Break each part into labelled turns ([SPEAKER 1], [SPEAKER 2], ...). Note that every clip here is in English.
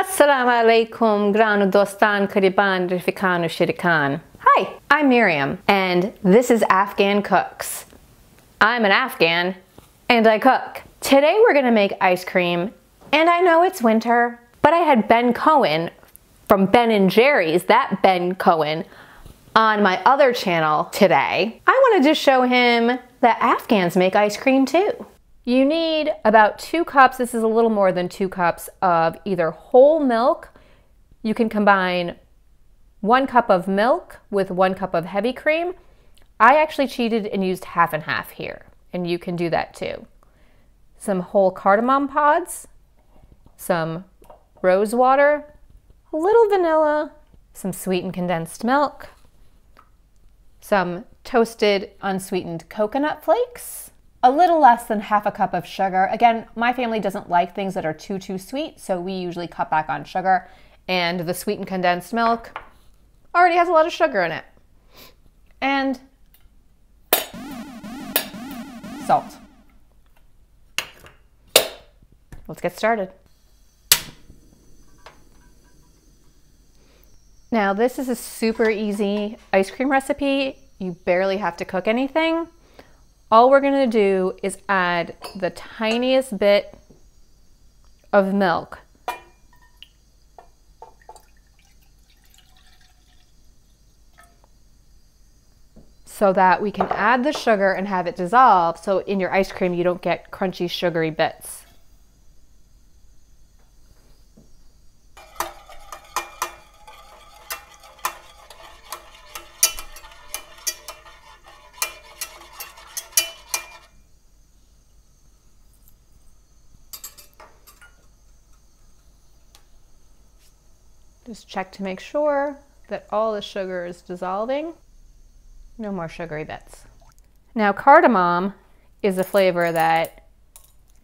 [SPEAKER 1] Assalamu alaikum, granu dostan, kariban, rifikanu, shirikan. Hi, I'm Mirriam, and this is Afghan Cooks. I'm an Afghan, and I cook. Today we're gonna make ice cream, and I know it's winter, but I had Ben Cohen from Ben and Jerry's, that Ben Cohen, on my other channel today. I wanted to show him that Afghans make ice cream too. You need about two cups, this is a little more than two cups, of either whole milk. You can combine one cup of milk with one cup of heavy cream. I actually cheated and used half and half here, and you can do that too. Some whole cardamom pods, some rose water, a little vanilla, some sweetened condensed milk, some toasted unsweetened coconut flakes, a little less than half a cup of sugar. Again, my family doesn't like things that are too, too sweet, so we usually cut back on sugar. And the sweetened condensed milk already has a lot of sugar in it. And salt. Let's get started. Now, this is a super easy ice cream recipe. You barely have to cook anything all we're gonna do is add the tiniest bit of milk. So that we can add the sugar and have it dissolve so in your ice cream you don't get crunchy sugary bits. Just check to make sure that all the sugar is dissolving. No more sugary bits. Now cardamom is a flavor that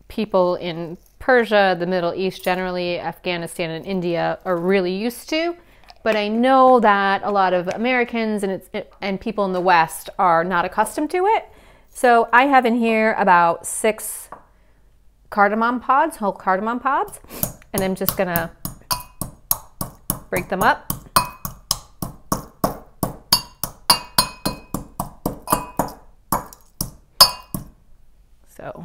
[SPEAKER 1] people in Persia, the Middle East generally, Afghanistan and India are really used to. But I know that a lot of Americans and, and people in the West are not accustomed to it. So I have in here about six cardamom pods, whole cardamom pods, and I'm just gonna break them up. So,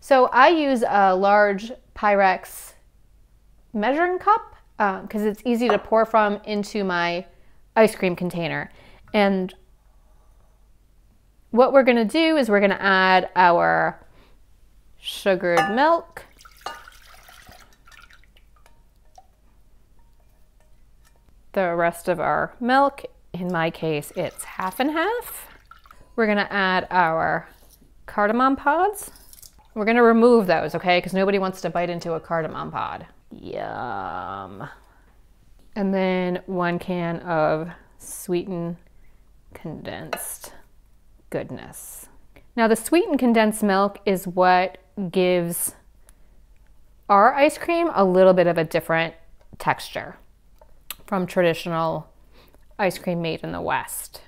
[SPEAKER 1] so I use a large Pyrex measuring cup because um, it's easy to pour from into my ice cream container. And what we're gonna do is we're gonna add our sugared milk the rest of our milk. In my case, it's half and half. We're gonna add our cardamom pods. We're gonna remove those, okay? Because nobody wants to bite into a cardamom pod. Yum. And then one can of sweetened condensed goodness. Now the sweetened condensed milk is what gives our ice cream a little bit of a different texture from traditional ice cream made in the West.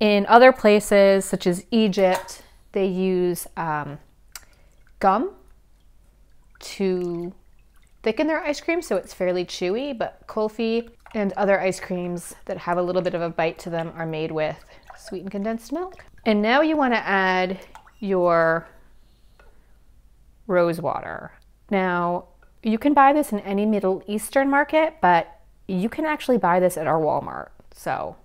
[SPEAKER 1] In other places, such as Egypt, they use um, gum to thicken their ice cream so it's fairly chewy, but kulfi and other ice creams that have a little bit of a bite to them are made with sweetened condensed milk. And now you want to add your rose water. Now, you can buy this in any Middle Eastern market, but you can actually buy this at our Walmart. So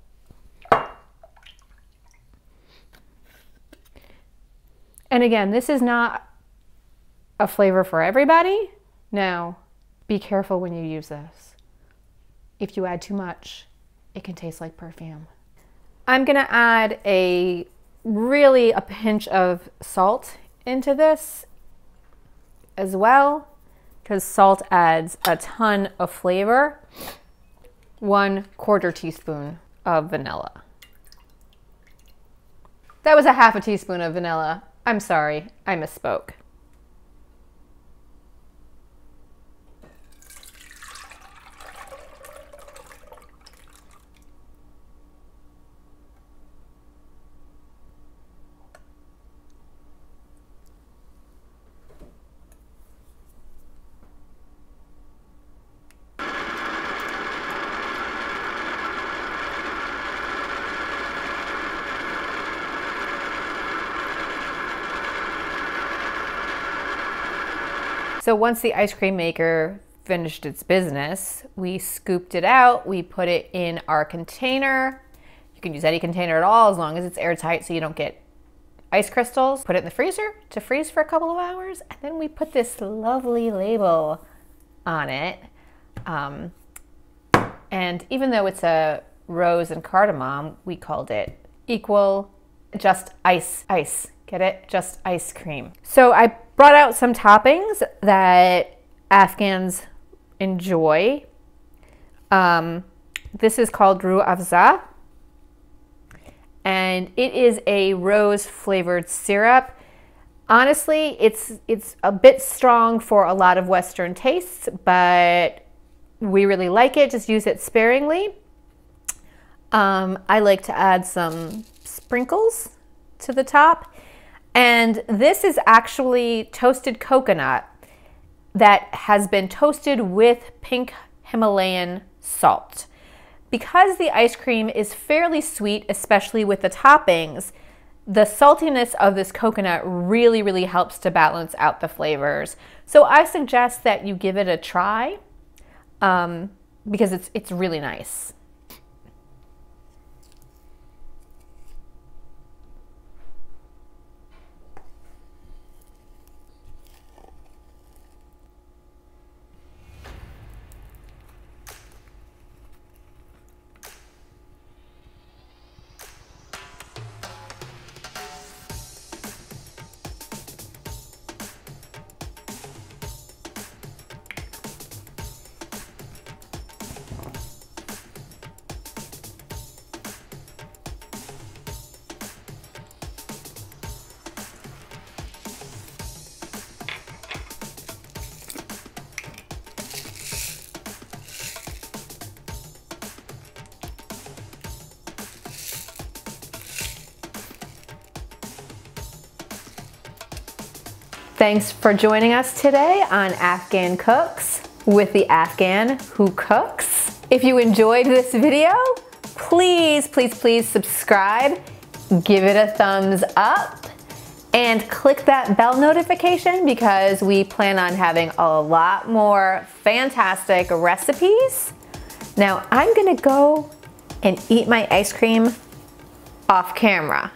[SPEAKER 1] And again, this is not a flavor for everybody. Now, be careful when you use this. If you add too much, it can taste like perfume. I'm gonna add a really a pinch of salt into this as well because salt adds a ton of flavor one quarter teaspoon of vanilla. That was a half a teaspoon of vanilla. I'm sorry, I misspoke. So once the ice cream maker finished its business, we scooped it out, we put it in our container. You can use any container at all as long as it's airtight so you don't get ice crystals. Put it in the freezer to freeze for a couple of hours, and then we put this lovely label on it. Um, and even though it's a rose and cardamom, we called it equal just ice, ice. Get it? Just ice cream. So I brought out some toppings that Afghans enjoy. Um, this is called Rooh Afza, and it is a rose flavored syrup. Honestly, it's it's a bit strong for a lot of Western tastes, but we really like it. Just use it sparingly. Um, I like to add some sprinkles to the top. And this is actually toasted coconut that has been toasted with pink Himalayan salt. Because the ice cream is fairly sweet, especially with the toppings, the saltiness of this coconut really, really helps to balance out the flavors. So I suggest that you give it a try um, because it's, it's really nice. Thanks for joining us today on Afghan Cooks with the Afghan who cooks. If you enjoyed this video, please, please, please subscribe, give it a thumbs up, and click that bell notification because we plan on having a lot more fantastic recipes. Now I'm gonna go and eat my ice cream off camera.